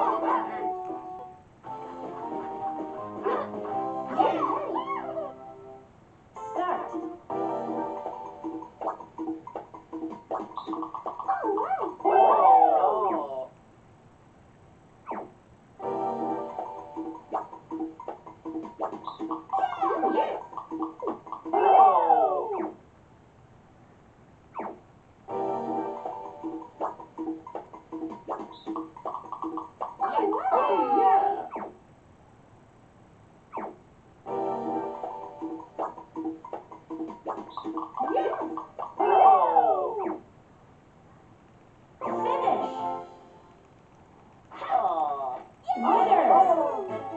Oh, Others.